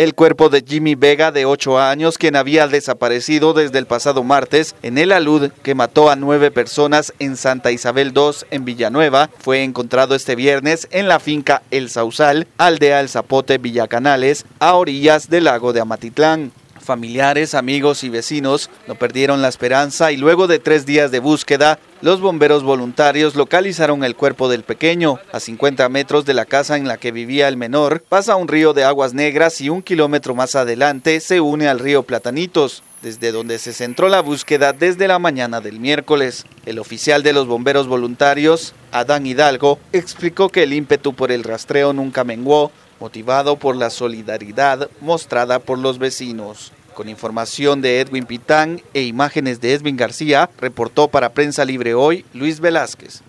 El cuerpo de Jimmy Vega, de 8 años, quien había desaparecido desde el pasado martes en el alud que mató a nueve personas en Santa Isabel II, en Villanueva, fue encontrado este viernes en la finca El Sausal, aldea El Zapote, Villacanales, a orillas del lago de Amatitlán. Familiares, amigos y vecinos no perdieron la esperanza y luego de tres días de búsqueda, los bomberos voluntarios localizaron el cuerpo del pequeño. A 50 metros de la casa en la que vivía el menor, pasa un río de aguas negras y un kilómetro más adelante se une al río Platanitos desde donde se centró la búsqueda desde la mañana del miércoles. El oficial de los bomberos voluntarios, Adán Hidalgo, explicó que el ímpetu por el rastreo nunca menguó, motivado por la solidaridad mostrada por los vecinos. Con información de Edwin Pitán e imágenes de Edwin García, reportó para Prensa Libre Hoy Luis Velázquez.